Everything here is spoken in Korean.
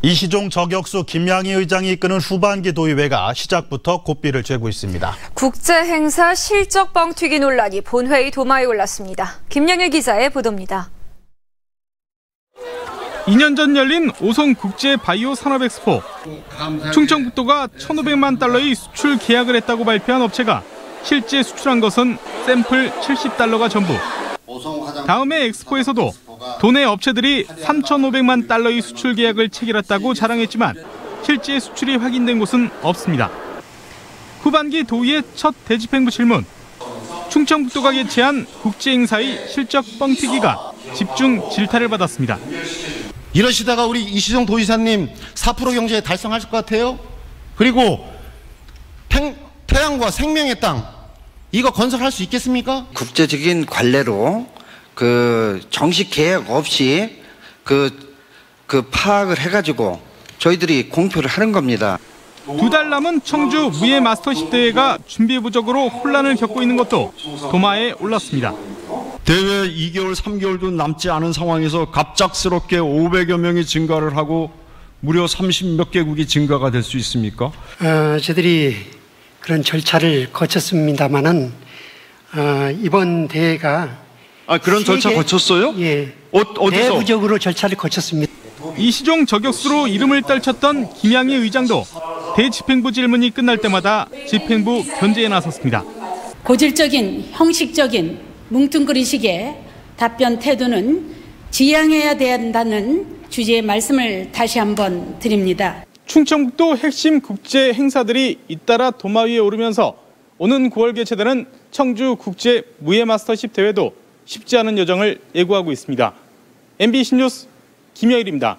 이시종 저격수 김양희 의장이 이끄는 후반기 도의회가 시작부터 고삐를 죄고 있습니다. 국제 행사 실적 뻥튀기 논란이 본회의 도마에 올랐습니다. 김양일 기자의 보도입니다. 2년 전 열린 오송 국제 바이오 산업 엑스포. 충청북도가 1,500만 달러의 수출 계약을 했다고 발표한 업체가 실제 수출한 것은 샘플 70달러가 전부. 다음에 엑스포에서도 도내 업체들이 3,500만 달러의 수출 계약을 체결했다고 자랑했지만 실제 수출이 확인된 곳은 없습니다. 후반기 도의의 첫 대집행부 질문. 충청북도가 개최한 국제행사의 실적 뻥튀기가 집중 질타를 받았습니다. 이러시다가 우리 이시정 도지사님 4% 경제 달성하실 것 같아요? 그리고 탱, 태양과 생명의 땅 이거 건설할 수 있겠습니까? 국제적인 관례로 그 정식 계획 없이 그, 그 파악을 해가지고 저희들이 공표를 하는 겁니다. 두 달 남은 청주 무예 마스터십 대회가 준비 부족으로 혼란을 겪고 있는 것도 도마에 올랐습니다. 대회 2개월, 3개월도 남지 않은 상황에서 갑작스럽게 500여 명이 증가를 하고 무려 30몇 개국이 증가가 될 수 있습니까? 어, 저들이 그런 절차를 거쳤습니다마는 어, 이번 대회가 아 그런 절차 거쳤어요? 예 어, 어디서? 내부적으로 절차를 거쳤습니다. 이시종 저격수로 이름을 떨쳤던 김양희 의장도 대집행부 질문이 끝날 때마다 집행부 견제에 나섰습니다. 고질적인 형식적인 뭉뚱그리식의 답변 태도는 지양해야 된다는 주제의 말씀을 다시 한번 드립니다. 충청북도 핵심 국제 행사들이 잇따라 도마 위에 오르면서 오는 9월 개최되는 청주 국제 무예 마스터십 대회도 쉽지 않은 여정을 예고하고 있습니다. MBC 뉴스 김여일입니다.